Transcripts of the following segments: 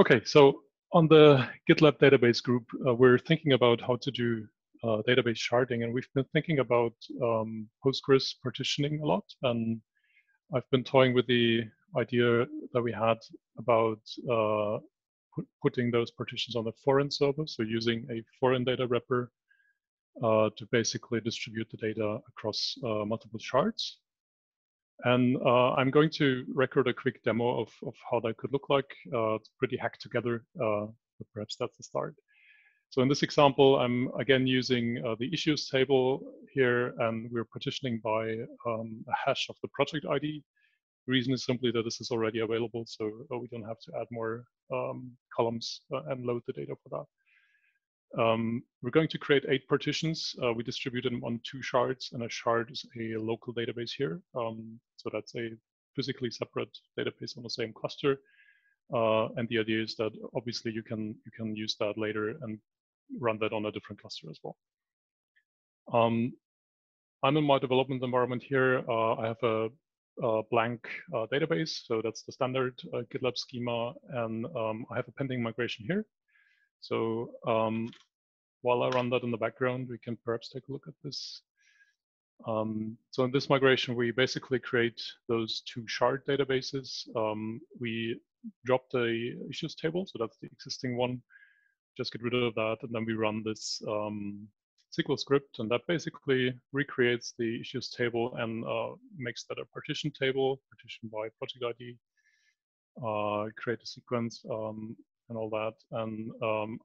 Okay, so on the GitLab database group, uh, we're thinking about how to do uh, database sharding, and we've been thinking about um, Postgres partitioning a lot. And I've been toying with the idea that we had about uh, put, putting those partitions on the foreign server, so using a foreign data wrapper uh, to basically distribute the data across uh, multiple shards. And uh, I'm going to record a quick demo of, of how that could look like. Uh, it's pretty hacked together, uh, but perhaps that's the start. So in this example, I'm again using uh, the issues table here, and we're partitioning by um, a hash of the project ID. The reason is simply that this is already available, so uh, we don't have to add more um, columns uh, and load the data for that. Um, we're going to create eight partitions. Uh, we distribute them on two shards, and a shard is a local database here. Um, so that's a physically separate database on the same cluster. Uh, and the idea is that obviously you can you can use that later and run that on a different cluster as well. Um, I'm in my development environment here. Uh, I have a, a blank uh, database, so that's the standard uh, GitLab schema, and um, I have a pending migration here. So um, while I run that in the background, we can perhaps take a look at this. Um, so in this migration, we basically create those two shard databases. Um, we drop the issues table, so that's the existing one. Just get rid of that, and then we run this um, SQL script, and that basically recreates the issues table and uh, makes that a partition table, partition by project ID, uh, create a sequence, um, and all that. And um,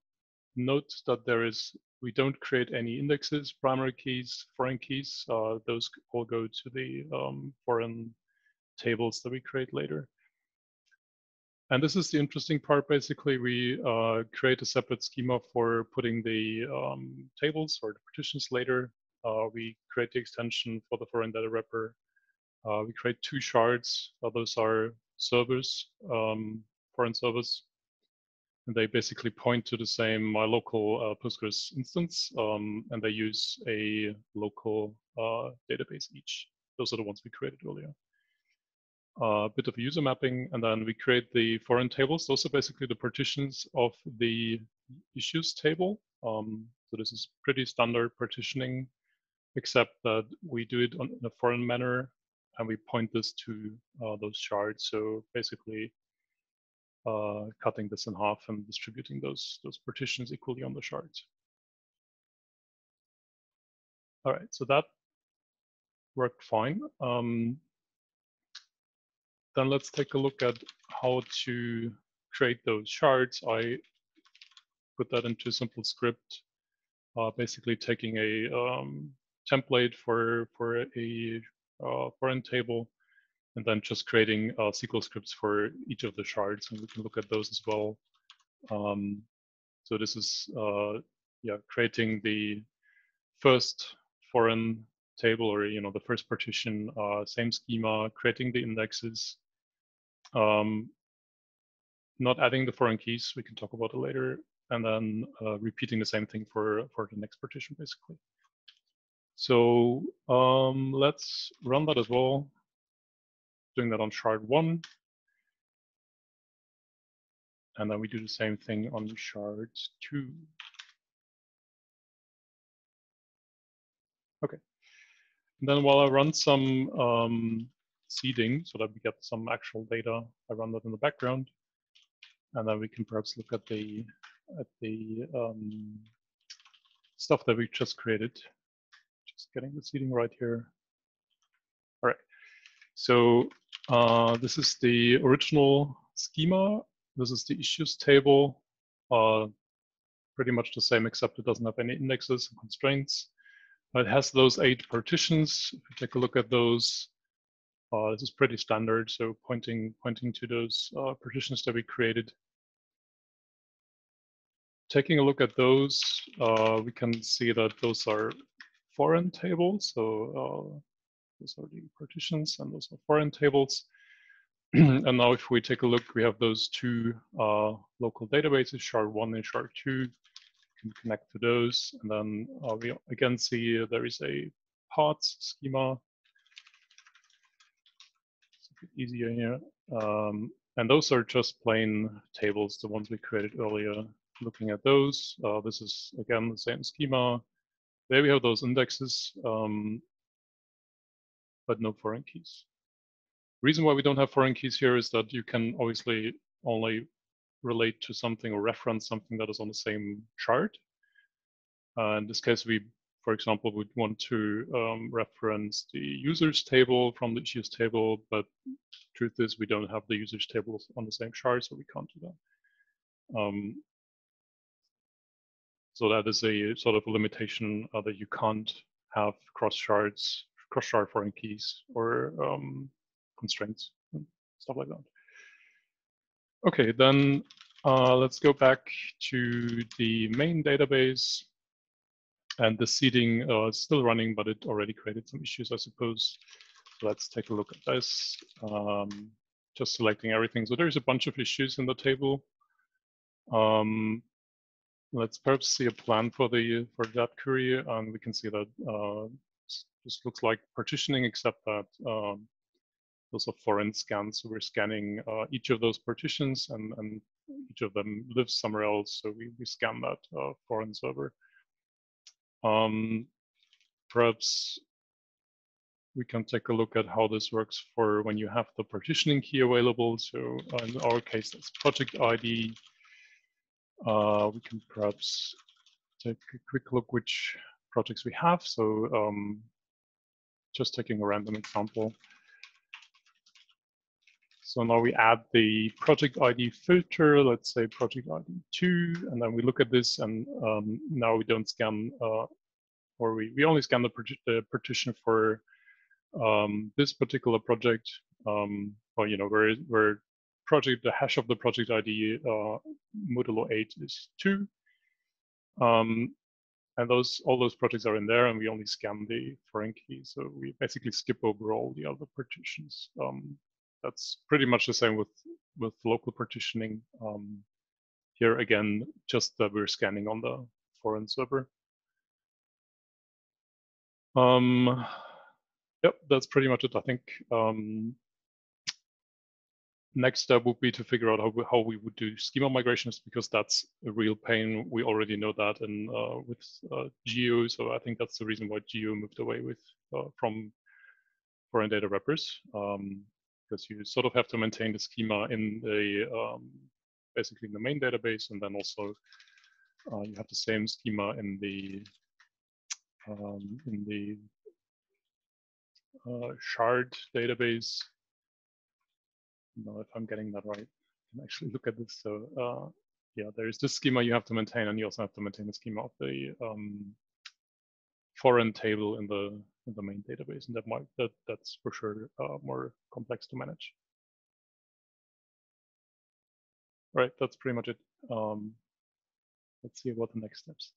note that there is, we don't create any indexes, primary keys, foreign keys. Uh, those all go to the um, foreign tables that we create later. And this is the interesting part. Basically, we uh, create a separate schema for putting the um, tables or the partitions later. Uh, we create the extension for the foreign data wrapper. Uh, we create two shards. Uh, those are servers, um, foreign servers and they basically point to the same my local uh, Postgres instance, um, and they use a local uh, database each. Those are the ones we created earlier. A uh, bit of user mapping, and then we create the foreign tables. Those are basically the partitions of the issues table. Um, so this is pretty standard partitioning, except that we do it on, in a foreign manner, and we point this to uh, those shards. So basically, cutting this in half and distributing those, those partitions equally on the shards. All right, so that worked fine. Um, then let's take a look at how to create those shards. I put that into a simple script, uh, basically taking a um, template for, for a uh, foreign table and then just creating uh, SQL scripts for each of the shards, and we can look at those as well. Um, so this is uh, yeah creating the first foreign table or you know the first partition, uh, same schema, creating the indexes, um, not adding the foreign keys. We can talk about it later, and then uh, repeating the same thing for for the next partition basically. So um, let's run that as well doing that on shard one. And then we do the same thing on shard two. Okay. And then while I run some um, seeding so that we get some actual data, I run that in the background. And then we can perhaps look at the at the um, stuff that we just created. Just getting the seeding right here. All right. So uh, this is the original schema. This is the issues table. Uh, pretty much the same, except it doesn't have any indexes and constraints. It has those eight partitions. If you take a look at those, uh, this is pretty standard. So pointing pointing to those uh, partitions that we created. Taking a look at those, uh, we can see that those are foreign tables. So those are the partitions and those are foreign tables. and now if we take a look, we have those two uh, local databases, shard1 and shard2. We can connect to those. And then uh, we again see there is a parts schema. So easier here. Um, and those are just plain tables, the ones we created earlier. Looking at those, uh, this is again the same schema. There we have those indexes, um, but no foreign keys. Reason why we don't have foreign keys here is that you can obviously only relate to something or reference something that is on the same shard. Uh, in this case, we, for example, would want to um, reference the users table from the issues table, but truth is we don't have the users tables on the same shard, so we can't do that. Um, so that is a sort of a limitation uh, that you can't have cross shards, cross shard foreign keys or um, constraints and stuff like that. Okay, then uh, let's go back to the main database. And the seeding uh, is still running, but it already created some issues, I suppose. Let's take a look at this. Um, just selecting everything. So there's a bunch of issues in the table. Um, let's perhaps see a plan for the for that query, and we can see that uh, this looks like partitioning, except that um, those are foreign scans. So we're scanning uh, each of those partitions, and, and each of them lives somewhere else. So we, we scan that uh, foreign server. Um, perhaps we can take a look at how this works for when you have the partitioning key available. So in our case, that's project ID. Uh, we can perhaps take a quick look which projects we have. So um, just taking a random example. So now we add the project ID filter, let's say project ID 2, and then we look at this and um, now we don't scan, uh, or we, we only scan the, the partition for um, this particular project, um, or, you know, where, where project, the hash of the project ID uh, modulo 8 is 2. Um, and those all those projects are in there, and we only scan the foreign key. So we basically skip over all the other partitions. Um, that's pretty much the same with with local partitioning. Um, here again, just that we're scanning on the foreign server. Um, yep, that's pretty much it. I think um, next step would be to figure out how we, how we would do schema migrations because that's a real pain. We already know that and uh, with uh, Geo, so I think that's the reason why Geo moved away with uh, from foreign data wrappers um, because you sort of have to maintain the schema in the um, basically in the main database, and then also uh, you have the same schema in the um, in the uh, shard database know if I'm getting that right. I can actually look at this. So uh, yeah, there is this schema you have to maintain, and you also have to maintain the schema of the um, foreign table in the in the main database, and that might that that's for sure uh, more complex to manage. Right, that's pretty much it. Um, let's see what the next steps.